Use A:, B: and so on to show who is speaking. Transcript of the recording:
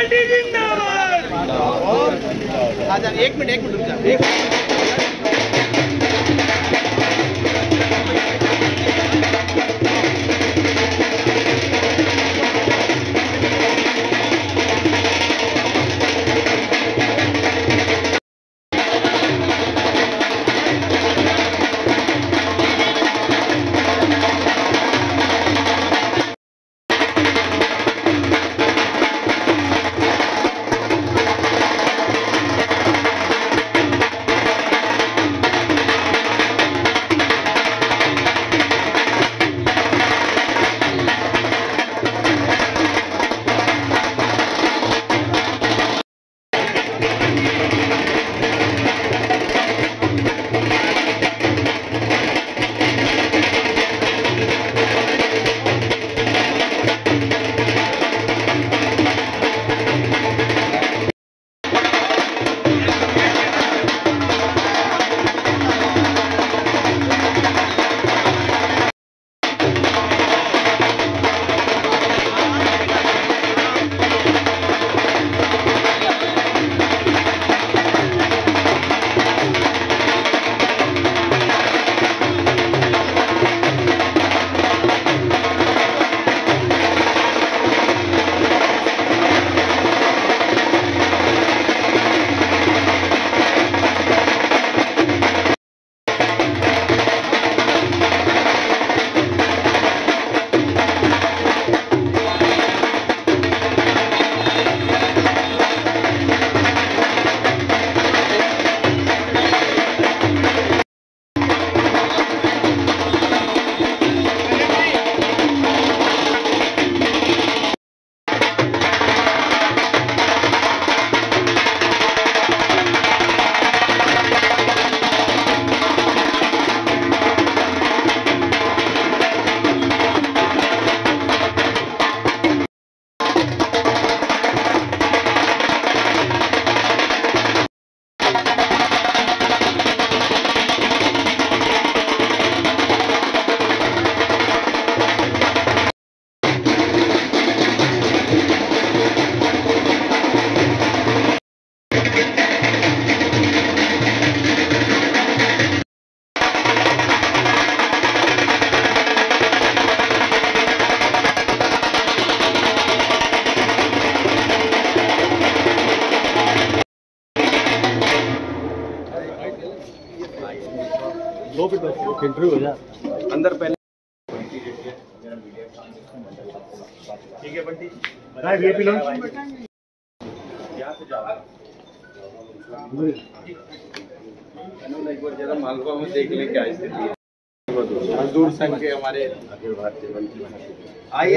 A: Party जिंदाबाद। एक minute एक मिनट रुक जा। दो इंटरव्यू हो जा।
B: अंदर पहले।
A: ठीक है बंटी। बताए वीआईपी लॉन्च
B: यहाँ से जाओ एक बार जरा मालवा में देख ले क्या स्थिति है। मजदूर संघ के हमारे आइए